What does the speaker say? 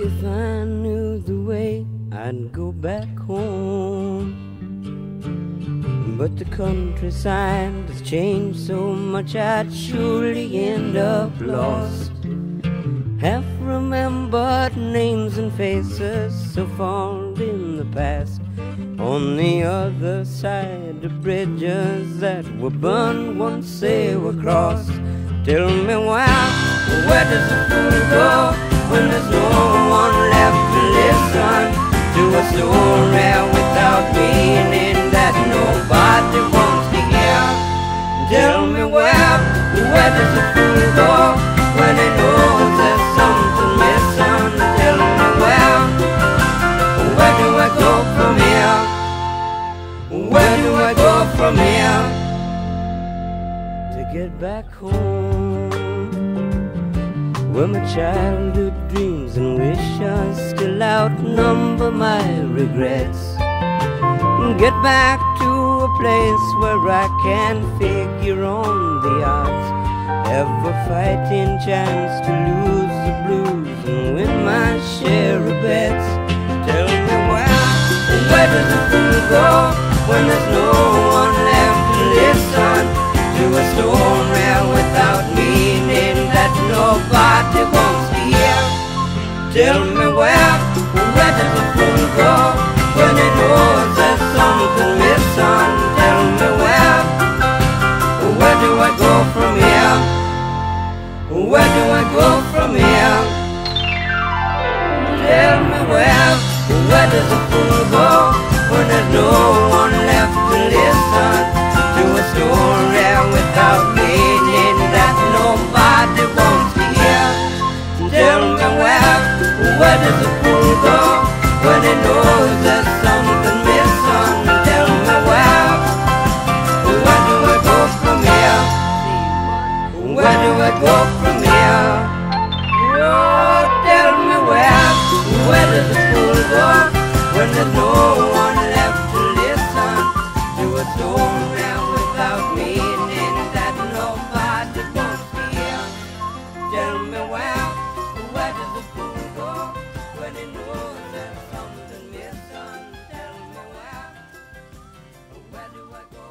If I knew the way, I'd go back home. But the countryside has changed so much, I'd surely end up lost. Half remembered names and faces so far in the past. On the other side, the bridges that were burned once they were crossed. Tell me why, where does the fool go without meaning that nobody wants to hear? Tell me where, go when he knows there's something missing? Tell me where, where do I go from here? Where do I go from here to get back home? Where my childhood dreams and wishes still outnumber my regrets. Get back to a place where I can figure on the odds. A fighting chance to lose the blues and win my share of bets. Tell me where, where does the fool go when there's that nobody wants to hear? Tell me where, where does the fool go when he knows there's something missing? Tell me where, where do I go from here? Where do I go from here? my boy. Oh,